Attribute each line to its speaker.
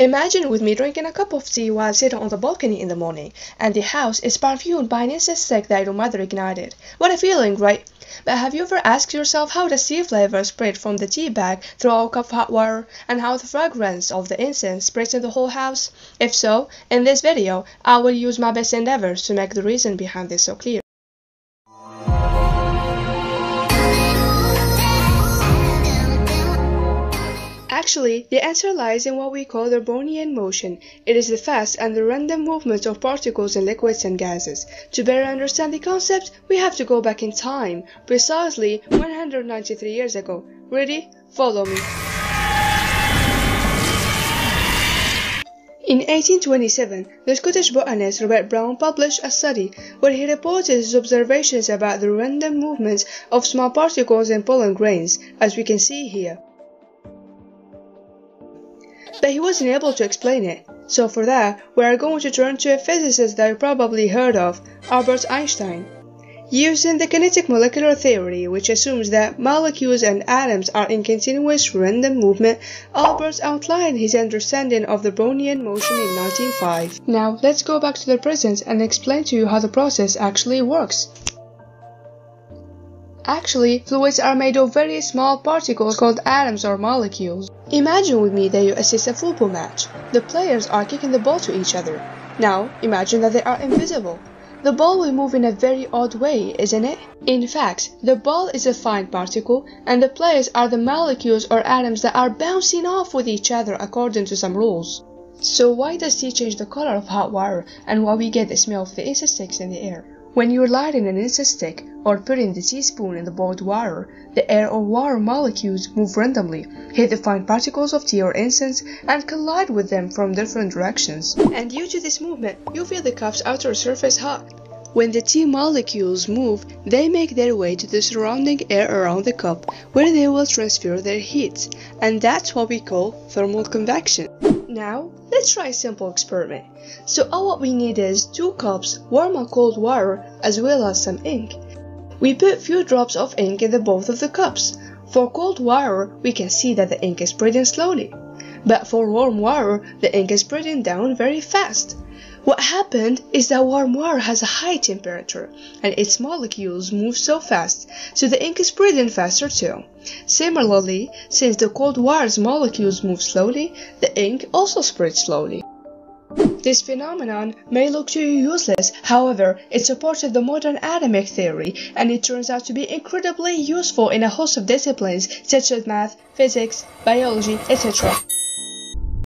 Speaker 1: Imagine with me drinking a cup of tea while sitting on the balcony in the morning, and the house is perfumed by an incense stick that your mother ignited. What a feeling, right? But have you ever asked yourself how does tea flavor spread from the tea bag through a cup of hot water, and how the fragrance of the incense spreads in the whole house? If so, in this video, I will use my best endeavors to make the reason behind this so clear. Actually, the answer lies in what we call the Brownian motion. It is the fast and the random movement of particles in liquids and gases. To better understand the concept, we have to go back in time, precisely 193 years ago. Ready? Follow me. In 1827, the Scottish botanist Robert Brown published a study where he reported his observations about the random movements of small particles in pollen grains, as we can see here but he wasn't able to explain it. So for that, we are going to turn to a physicist that you probably heard of, Albert Einstein. Using the kinetic molecular theory, which assumes that molecules and atoms are in continuous random movement, Albert outlined his understanding of the Brownian motion in 1905. Now, let's go back to the present and explain to you how the process actually works. Actually, fluids are made of very small particles called atoms or molecules. Imagine with me that you assist a football match. The players are kicking the ball to each other. Now, imagine that they are invisible. The ball will move in a very odd way, isn't it? In fact, the ball is a fine particle, and the players are the molecules or atoms that are bouncing off with each other according to some rules. So why does tea change the color of hot water, and why we get the smell of the sticks in the air? When you're lighting an incense stick or putting the teaspoon in the boiled water, the air or water molecules move randomly, hit the fine particles of tea or incense, and collide with them from different directions. And due to this movement, you feel the cup's outer surface hot. When the tea molecules move, they make their way to the surrounding air around the cup, where they will transfer their heat, and that's what we call thermal convection. Now, let's try a simple experiment. So all what we need is two cups, warm or cold water, as well as some ink. We put few drops of ink in the both of the cups. For cold water, we can see that the ink is spreading slowly. But for warm water, the ink is spreading down very fast. What happened is that warm water has a high temperature, and its molecules move so fast, so the ink is spreading faster too. Similarly, since the cold water's molecules move slowly, the ink also spreads slowly. This phenomenon may look to you useless, however, it supported the modern atomic theory, and it turns out to be incredibly useful in a host of disciplines such as math, physics, biology, etc.